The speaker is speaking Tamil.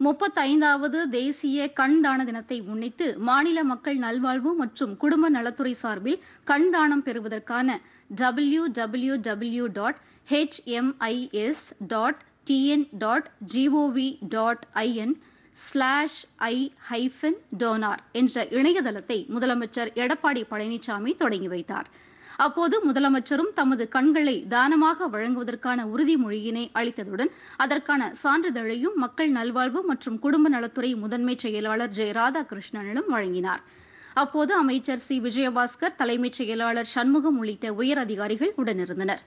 முப்பத்தைந்தாவது தேசிய கண் தான தினத்தை முன்னிட்டு மாநில மக்கள் நல்வாழ்வு மற்றும் குடும்ப நலத்துறை சார்பில் கண் தானம் பெறுவதற்கான W W W dot HMIS dot TN dot GOV dot IN slash I hyphen donor என்ற இணையதளத்தை முதலமைச்சர் எடப்பாடி பழனிசாமி தொடங்கி வைத்தார். அப்போது முதலமைச்சரும் தமது கண்களை தானமாக வழங்குவதற்கான உறுதிமொழியினை அளித்ததுடன் அதற்கான சான்றிதழையும் மக்கள் நல்வாழ்வு மற்றும் குடும்ப நலத்துறை முதன்மை செயலாளர் ஜெய ராதாகிருஷ்ணனிடம் வழங்கினார். அப்போது அமைச்சர் சி. விஜயபாஸ்கர் தலைமைச் செயலாளர் சண்முகம் உள்ளிட்ட உயர் அதிகாரிகள் உடனிருந்தனர்.